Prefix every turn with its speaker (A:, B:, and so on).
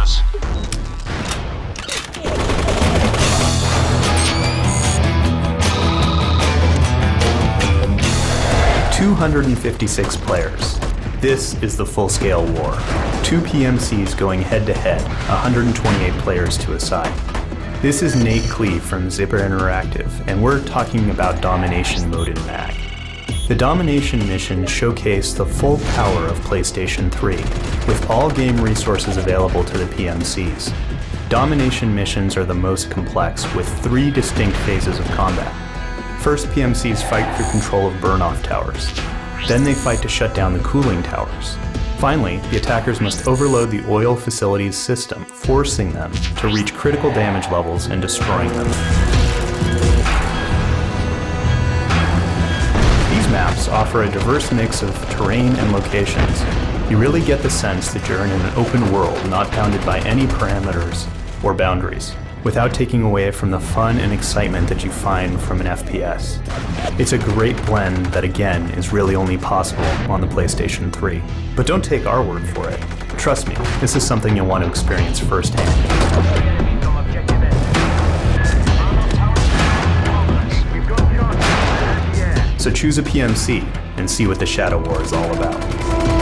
A: us.
B: 256 players. This is the full-scale war. Two PMCs going head-to-head, 128 players to a side. This is Nate Klee from Zipper Interactive, and we're talking about Domination Mode in MAG. The Domination mission showcased the full power of PlayStation 3, with all game resources available to the PMCs. Domination missions are the most complex, with three distinct phases of combat. First, PMCs fight for control of burn-off towers. Then they fight to shut down the cooling towers. Finally, the attackers must overload the oil facility's system, forcing them to reach critical damage levels and destroying them. Maps offer a diverse mix of terrain and locations. You really get the sense that you're in an open world not bounded by any parameters or boundaries without taking away from the fun and excitement that you find from an FPS. It's a great blend that again is really only possible on the PlayStation 3. But don't take our word for it. Trust me, this is something you'll want to experience firsthand. So choose a PMC and see what the Shadow War is all about.